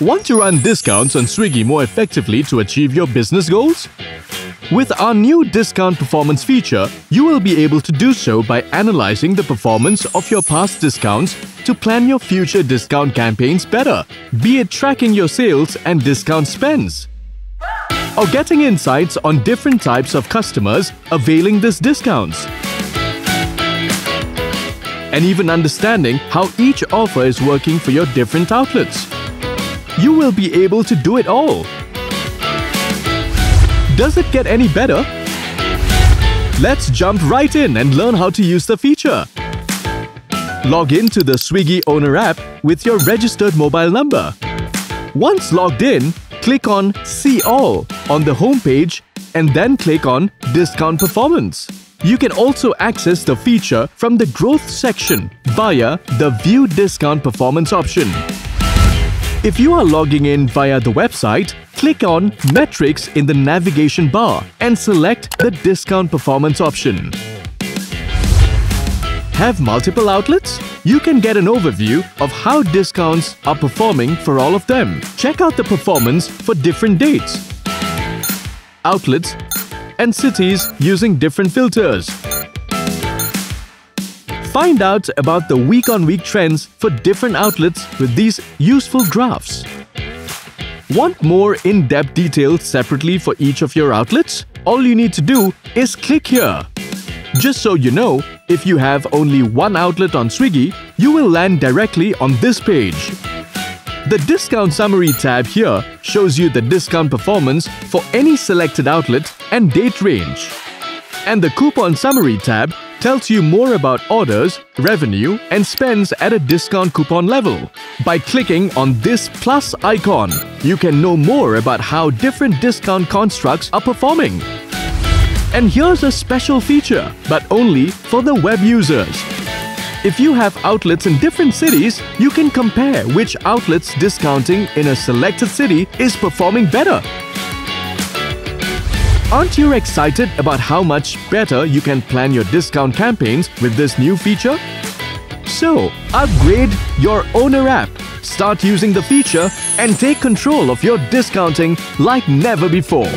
Want to run discounts on Swiggy more effectively to achieve your business goals? With our new discount performance feature, you will be able to do so by analyzing the performance of your past discounts to plan your future discount campaigns better, be it tracking your sales and discount spends, or getting insights on different types of customers availing these discounts, and even understanding how each offer is working for your different outlets. You will be able to do it all. Does it get any better? Let's jump right in and learn how to use the feature. Log in to the Swiggy Owner app with your registered mobile number. Once logged in, click on See All on the home page and then click on Discount Performance. You can also access the feature from the Growth section via the View Discount Performance option. If you are logging in via the website, click on Metrics in the navigation bar and select the Discount Performance option. Have multiple outlets? You can get an overview of how discounts are performing for all of them. Check out the performance for different dates, outlets, and cities using different filters. Find out about the week-on-week trends for different outlets with these useful graphs. Want more in-depth details separately for each of your outlets? All you need to do is click here. Just so you know, if you have only one outlet on Swiggy, you will land directly on this page. The Discount Summary tab here shows you the discount performance for any selected outlet and date range. And the Coupon Summary tab tells you more about orders, revenue, and spends at a discount coupon level. By clicking on this plus icon, you can know more about how different discount constructs are performing. And here's a special feature, but only for the web users. If you have outlets in different cities, you can compare which outlet's discounting in a selected city is performing better. Aren't you excited about how much better you can plan your discount campaigns with this new feature? So, upgrade your owner app, start using the feature, and take control of your discounting like never before.